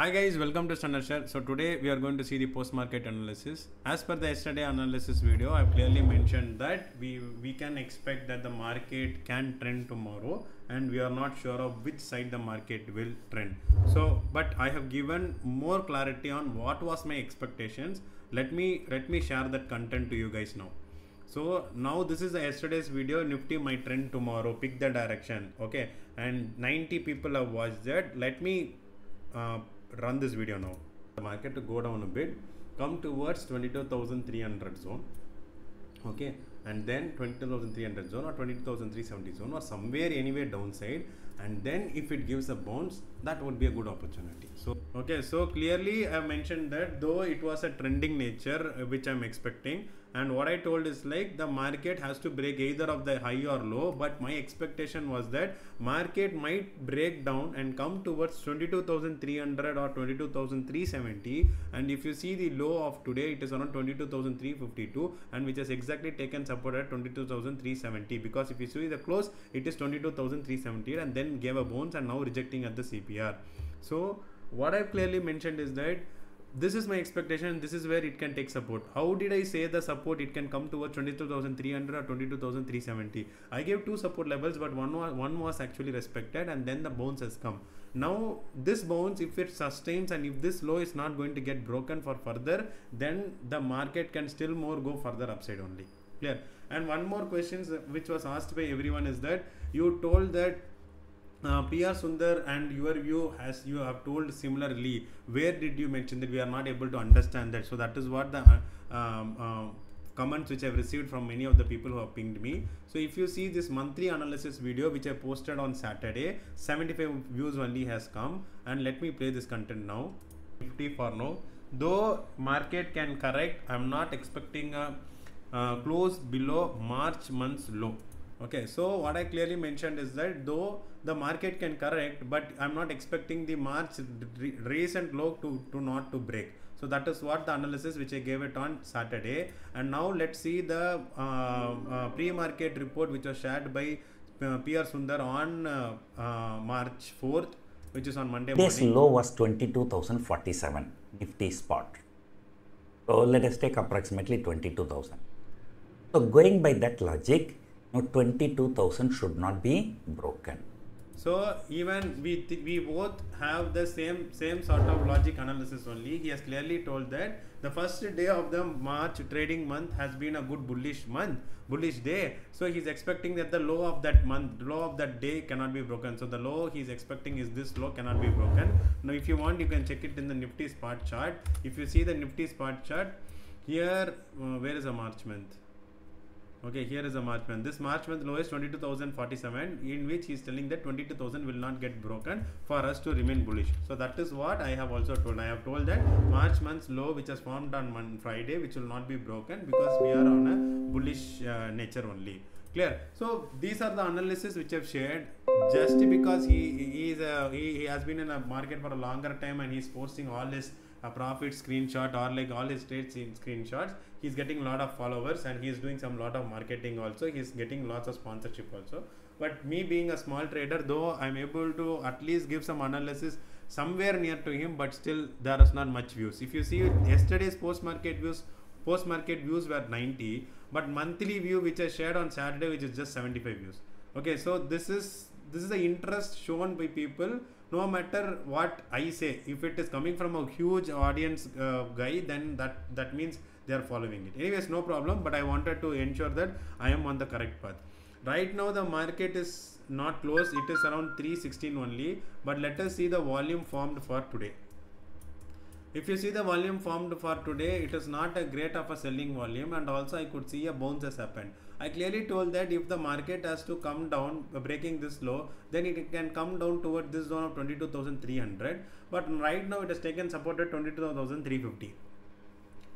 Hi guys, welcome to Stunner Share. So today we are going to see the post-market analysis. As per the yesterday analysis video, I've clearly mentioned that we we can expect that the market can trend tomorrow, and we are not sure of which side the market will trend. So, but I have given more clarity on what was my expectations. Let me let me share that content to you guys now. So now this is yesterday's video. Nifty might trend tomorrow. Pick the direction. Okay, and 90 people have watched that. Let me uh, run this video now. The market to go down a bit, come towards 22,300 zone. Okay, and then 22,300 zone or 22,370 zone or somewhere anywhere downside. And then if it gives a bounce, that would be a good opportunity. So okay, so clearly I mentioned that though it was a trending nature uh, which I'm expecting, and what I told is like the market has to break either of the high or low but my expectation was that market might break down and come towards 22300 or 22370 and if you see the low of today it is around 22352 and which has exactly taken support at 22370 because if you see the close it is 22370 and then gave a bounce and now rejecting at the CPR so what I've clearly mentioned is that this is my expectation this is where it can take support. How did i say the support it can come towards 22300 or 22370 i gave two support levels but one was one was actually respected and then the bounce has come. Now this bounce if it sustains and if this low is not going to get broken for further then the market can still more go further upside only. Clear? And one more questions uh, which was asked by everyone is that you told that PR Sundar and your view as you have told similarly where did you mention that we are not able to understand that? So that is what the uh, um, uh, comments which I've received from many of the people who have pinged me. So if you see this monthly analysis video which I posted on Saturday 75 views only has come. And let me play this content now. 50 for now. Though market can correct I'm not expecting a uh, close below March month's low okay so what i clearly mentioned is that though the market can correct but i'm not expecting the march re- recent low to, to not to break so that is what the analysis which i gave it on saturday and now let's see the uh, uh, pre-market report which was shared by uh, pr sundar on uh, uh, march 4th which is on monday Today's morning low was 22,047 Nifty spot. So let us take approximately 22,000. So going by that logic, now 22,000 should not be broken. So even we we both have the same same sort of logic analysis only. He has clearly told that the first day of the March trading month has been a good bullish month, bullish day. So he's expecting that the low of that month, low of that day cannot be broken. So the low he's expecting is this low cannot be broken. Now if you want, you can check it in the Nifty spot chart. If you see the Nifty spot chart, here uh, where is the March month? Okay, here is a March month. This March month low is 22,047, in which he is telling that 22,000 will not get broken for us to remain bullish. So that is what I have also told. I have told that March month's low, which has formed on Friday, which will not be broken because we are on a bullish uh, nature only. Clear. So these are the analysis which I've shared. Just because he he is a, he, he has been in a market for a longer time and he's posting all his a profit screenshot or like all his trades in screenshots he's getting a lot of followers and he's doing some lot of marketing also. He's getting lots of sponsorship also. But me being a small trader though i'm able to at least give some analysis somewhere near to him but still there is not much views. If you see yesterday's post market views post market views were 90 but monthly view which i shared on saturday which is just 75 views. Okay so this is this is the interest shown by people no matter what i say. If it is coming from a huge audience uh, guy then that that means they are following it. Anyways no problem but i wanted to ensure that i am on the correct path. Right now the market is not close it is around 316 only but let us see the volume formed for today if you see the volume formed for today it is not a great of a selling volume and also i could see a bounce has happened. I clearly told that if the market has to come down breaking this low then it can come down toward this zone of 22300 but right now it has taken support at 22350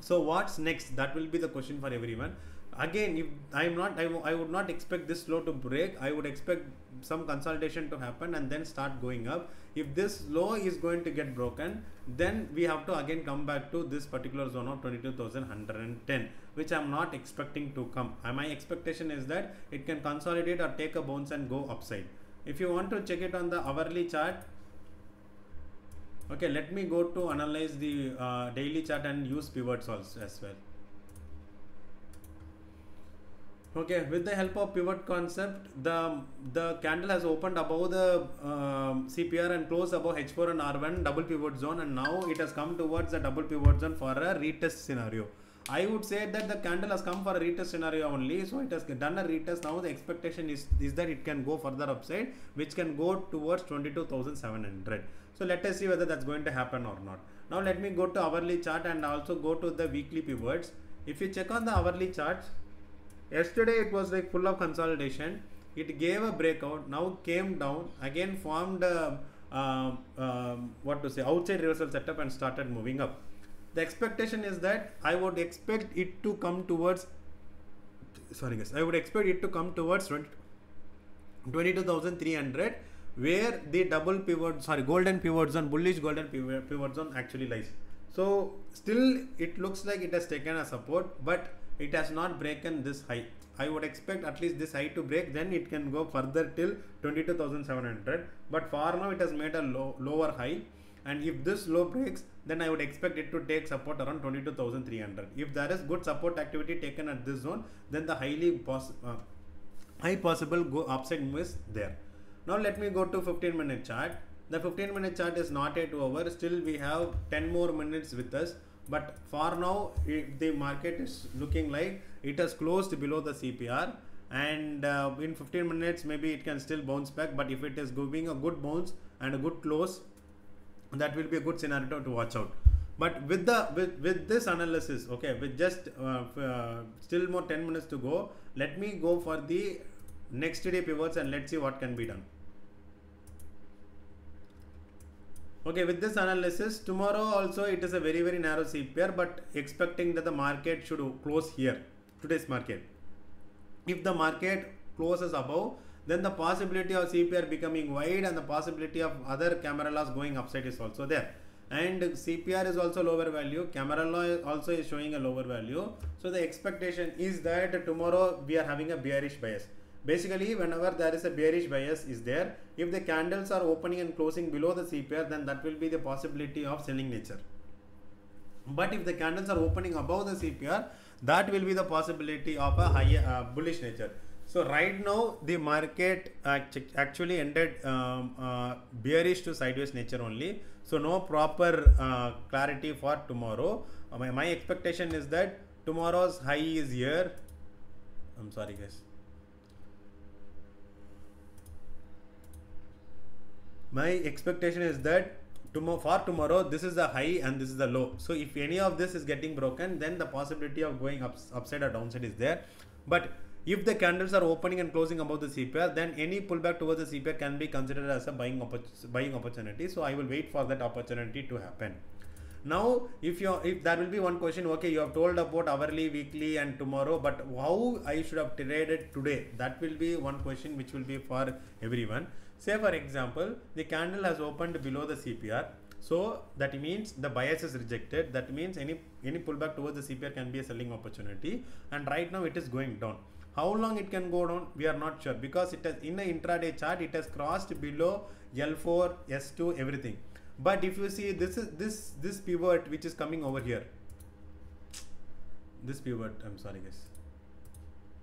so what's next? That will be the question for everyone again if i'm not I, would not expect this low to break. I would expect some consolidation to happen and then start going up. If this low is going to get broken then we have to again come back to this particular zone of 22110 which i'm not expecting to come. Uh, my expectation is that it can consolidate or take a bounce and go upside. If you want to check it on the hourly chart okay let me go to analyze the uh, daily chart and use pivots also as well okay with the help of pivot concept the the candle has opened above the um cpr and closed above h4 and r1 double pivot zone and now it has come towards the double pivot zone for a retest scenario. I would say that the candle has come for a retest scenario only so it has done a retest. Now the expectation is is that it can go further upside which can go towards 22700 so let us see whether that's going to happen or not. Now let me go to hourly chart and also go to the weekly pivots. If you check on the hourly charts yesterday it was like full of consolidation. It gave a breakout now came down again formed a, uh, um, what to say outside reversal setup and started moving up. The expectation is that i would expect it to come towards sorry guys i would expect it to come towards 20, 22300 where the double pivot sorry golden pivot zone bullish golden pivot, pivot zone actually lies. So still it looks like it has taken a support but it has not broken this high i would expect at least this high to break then it can go further till 22700 but for now it has made a low, lower high. And if this low breaks then i would expect it to take support around 22300 if there is good support activity taken at this zone then the highly poss- uh, high possible go upside move is there. Now let me go to 15 minute chart. The 15 minute chart is not yet over. Still we have 10 more minutes with us but for now it, the market is looking like it has closed below the cpr and uh, in 15 minutes maybe it can still bounce back. But if it is giving a good bounce and a good close that will be a good scenario to watch out. But with the with, with this analysis okay with just uh, uh, still more 10 minutes to go let me go for the next day pivots and let's see what can be done okay with this analysis tomorrow also it is a very very narrow cpr but expecting that the market should close here today's market. If the market closes above then the possibility of cpr becoming wide and the possibility of other Camarillas going upside is also there. And cpr is also lower value Camarilla also is showing a lower value. So the expectation is that tomorrow we are having a bearish bias basically whenever there is a bearish bias is there if the candles are opening and closing below the cpr then that will be the possibility of selling nature. But if the candles are opening above the cpr that will be the possibility of a higher uh, bullish nature. So right now the market actually ended um, uh, bearish to sideways nature only. So no proper uh, clarity for tomorrow. Uh, my, my expectation is that tomorrow's high is here. I'm sorry guys my expectation is that tomorrow for tomorrow this is the high and this is the low so if any of this is getting broken then the possibility of going up, upside or downside is there but if the candles are opening and closing above the CPR, then any pullback towards the CPR can be considered as a buying, buying opportunity. So I will wait for that opportunity to happen. Now, if you if there will be one question, okay, you have told about hourly, weekly, and tomorrow, but how I should have traded today? That will be one question which will be for everyone. Say for example, the candle has opened below the CPR. So that means the bias is rejected. That means any any pullback towards the CPR can be a selling opportunity. And right now it is going down. How long it can go down? We are not sure because it has in the intraday chart it has crossed below L4, S2, everything. But if you see this is this this pivot which is coming over here. This pivot, I'm sorry guys.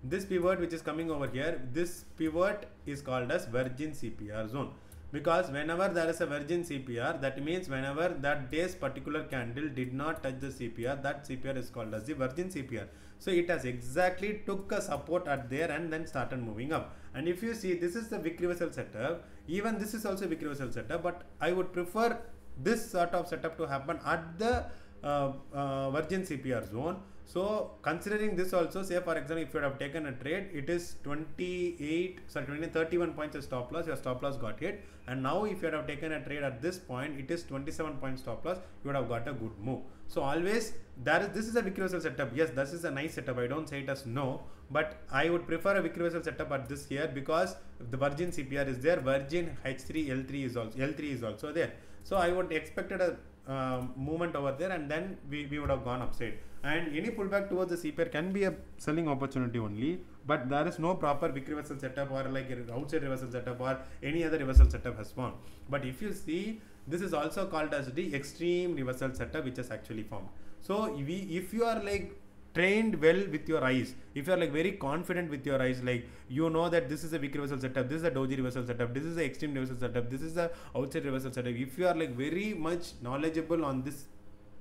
This pivot which is coming over here, this pivot is called as virgin CPR zone. Because whenever there is a virgin CPR that means whenever that day's particular candle did not touch the CPR that CPR is called as the virgin CPR so it has exactly took a support at there and then started moving up. And if you see this is the wick reversal setup. Even this is also wick reversal setup but I would prefer this sort of setup to happen at the uh, uh, virgin CPR zone so considering this also say for example if you have taken a trade it is 28 sorry 20, 31 points as stop loss your stop loss got hit. And now if you have taken a trade at this point it is 27 point stop loss you would have got a good move. So always there is this is a wick reversal setup. Yes this is a nice setup. I don't say it as no but i would prefer a wick reversal setup at this here because the virgin cpr is there. Virgin h3 l3 is also l3 is also there. So i would expected a uh, movement over there and then we, we would have gone upside and any pullback towards the CPR can be a selling opportunity only but there is no proper wick reversal setup or like outside reversal setup or any other reversal setup has formed. But if you see this is also called as the extreme reversal setup which has actually formed. So we, if you are like trained well with your eyes if you are like very confident with your eyes like you know that this is a wick reversal setup this is a doji reversal setup this is a extreme reversal setup this is a outside reversal setup if you are like very much knowledgeable on this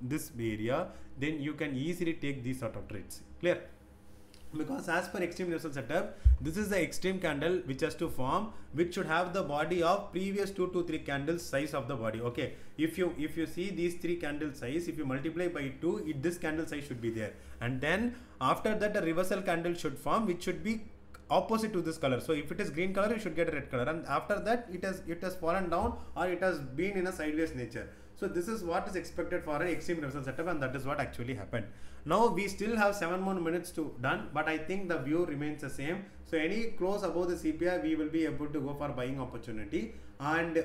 this area then you can easily take these sort of trades clear? Because as per extreme reversal setup this is the extreme candle which has to form which should have the body of previous two to three candles size of the body okay? If you if you see these three candle size if you multiply by two it, this candle size should be there. And then after that a reversal candle should form which should be opposite to this color. So if it is green color you should get a red color. And after that it has it has fallen down or it has been in a sideways nature so this is what is expected for an extreme reversal setup and that is what actually happened. Now we still have 7 more minutes to done but I think the view remains the same. So any close above the CPR we will be able to go for buying opportunity and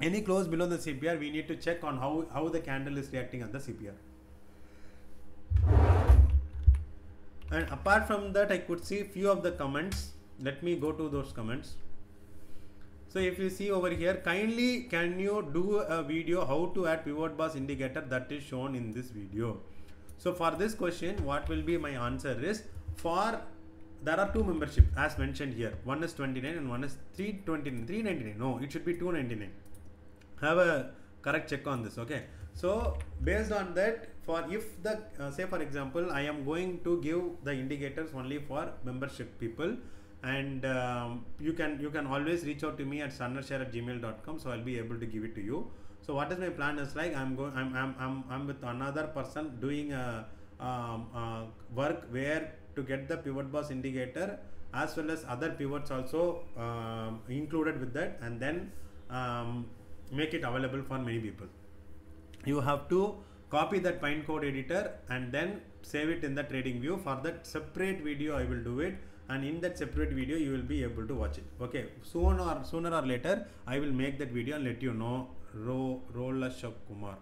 any close below the CPR we need to check on how, how the candle is reacting at the CPR. And apart from that I could see few of the comments. Let me go to those comments. So if you see over here, kindly can you do a video how to add pivot bars indicator that is shown in this video. So for this question, what will be my answer is for there are two membership as mentioned here. One is 29 and one is 329. 399. No, it should be 299. Have a correct check on this. Okay. So based on that, for if the uh, say for example, I am going to give the indicators only for membership people and um, you can you can always reach out to me at stunnershare at gmail.com so i'll be able to give it to you. So what is my plan is like i'm going i'm i'm i'm, I'm with another person doing a, um, uh, work where to get the pivot bars indicator as well as other pivots also um, included with that and then um, make it available for many people. You have to copy that pine code editor and then save it in the trading view. For that separate video i will do it and in that separate video you will be able to watch it okay soon or sooner or later i will make that video and let you know ro rolla kumar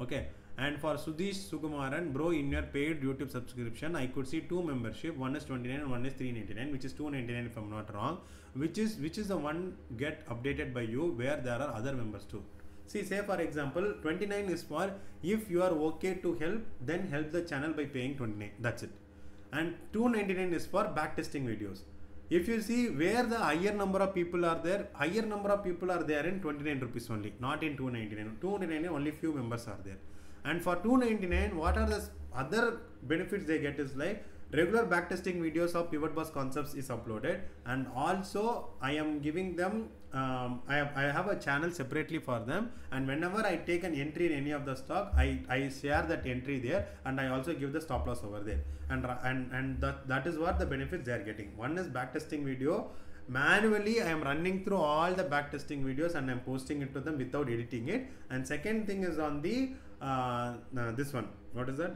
okay and for Sudish Sukumaran, bro, in your paid YouTube subscription, I could see two membership. One is 29 and one is 399, which is 299 if I'm not wrong. Which is which is the one get updated by you where there are other members too. See, say for example, 29 is for if you are okay to help, then help the channel by paying 29. That's it and 299 is for backtesting videos. If you see where the higher number of people are there higher number of people are there in 29 rupees only not in 299 299 only few members are there. And for 299 what are the other benefits they get is like regular backtesting videos of pivot boss concepts is uploaded. And also i am giving them um, I, have, I have a channel separately for them. And whenever i take an entry in any of the stock i i share that entry there and i also give the stop loss over there. And and and that that is what the benefits they are getting. One is backtesting video. Manually i am running through all the backtesting videos and i'm posting it to them without editing it. And second thing is on the uh, uh, this one. What is that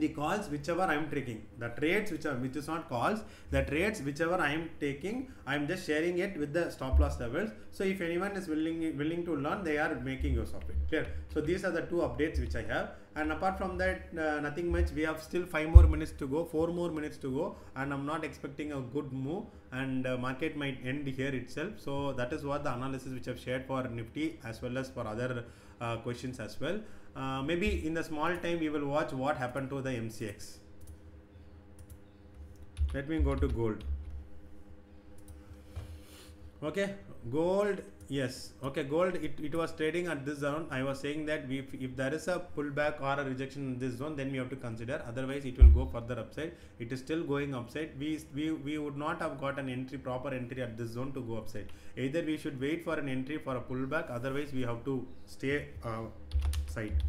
the calls whichever I am taking, the trades which are which is not calls, the trades whichever I am taking, I am just sharing it with the stop loss levels. So if anyone is willing willing to learn, they are making use of it. Clear. So these are the two updates which I have. And apart from that, uh, nothing much. We have still five more minutes to go, four more minutes to go, and I'm not expecting a good move. And uh, market might end here itself. So that is what the analysis which I've shared for Nifty as well as for other uh, questions as well. Uh, maybe in the small time we will watch what happened to the MCX. Let me go to gold. Okay, gold yes. Okay gold it, it was trading at this zone. I was saying that we, if there is a pullback or a rejection in this zone then we have to consider. Otherwise it will go further upside. It is still going upside. We we, we would not have got an entry proper entry at this zone to go upside. Either we should wait for an entry for a pullback. Otherwise we have to stay uh, side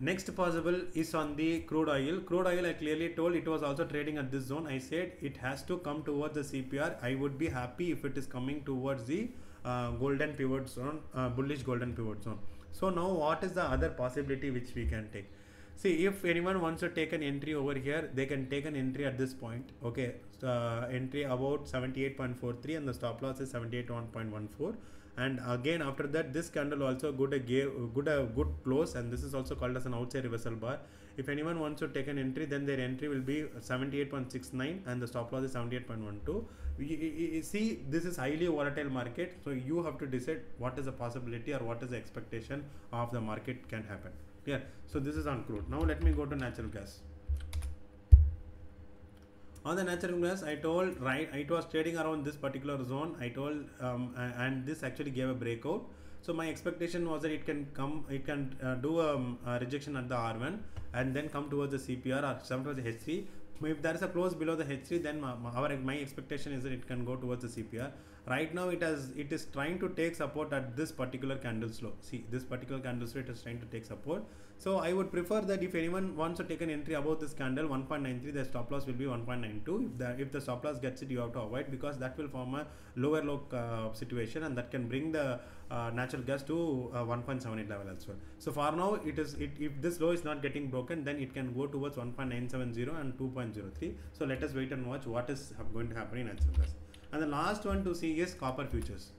next possible is on the crude oil. Crude oil i clearly told it was also trading at this zone. I said it has to come towards the cpr i would be happy if it is coming towards the uh, golden pivot zone uh, bullish golden pivot zone. So now what is the other possibility which we can take? See if anyone wants to take an entry over here they can take an entry at this point okay? Uh, entry about 78.43 and the stop loss is 78.14 and again after that this candle also good a good a good close and this is also called as an outside reversal bar. If anyone wants to take an entry then their entry will be 78.69 and the stop loss is 78.12 You- you- you see this is highly volatile market so you have to decide what is the possibility or what is the expectation of the market can happen. Yeah so this is on crude. Now let me go to natural gas on the natural gas i told right it was trading around this particular zone. I told um, and this actually gave a breakout. So my expectation was that it can come it can uh, do a, um, a rejection at the r1 and then come towards the cpr or some towards the h3 if there is a close below the h3 then my, our my expectation is that it can go towards the cpr right now it has it is trying to take support at this particular candle slow see this particular candle slow it is trying to take support. So i would prefer that if anyone wants to take an entry above this candle 1.93 the stop loss will be 1.92 if the if the stop loss gets it you have to avoid because that will form a lower low uh, situation and that can bring the uh, natural gas to uh, 1.78 level as well. So for now it is it, if this low is not getting broken then it can go towards 1.970 and 2.03 so let us wait and watch what is going to happen in natural gas. And the last one to see is copper futures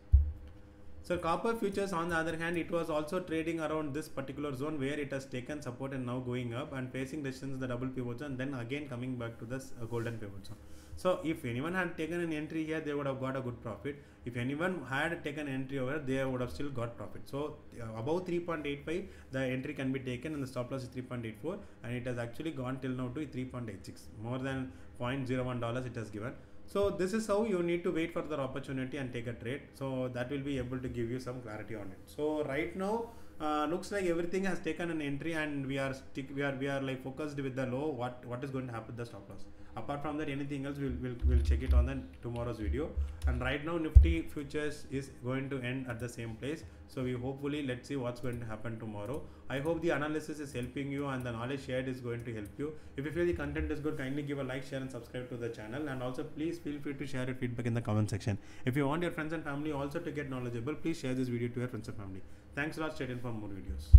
so copper futures on the other hand it was also trading around this particular zone where it has taken support and now going up and facing resistance the double pivot zone then again coming back to this uh, golden pivot zone so if anyone had taken an entry here they would have got a good profit. If anyone had taken entry over they would have still got profit. So uh, above 3.85 the entry can be taken and the stop loss is 3.84 and it has actually gone till now to 3.86 more than 0.01 dollars it has given so this is how you need to wait for the opportunity and take a trade. So that will be able to give you some clarity on it. So right now uh, looks like everything has taken an entry and we are stick we are we are like focused with the low. What what is going to happen with the stop loss? Apart from that, anything else we'll we'll, we'll check it on the tomorrow's video. And right now Nifty futures is going to end at the same place. So we hopefully let's see what's going to happen tomorrow. I hope the analysis is helping you and the knowledge shared is going to help you. If you feel the content is good, kindly give a like, share, and subscribe to the channel. And also please feel free to share your feedback in the comment section. If you want your friends and family also to get knowledgeable, please share this video to your friends and family. Thanks a lot. Stay tuned for more videos.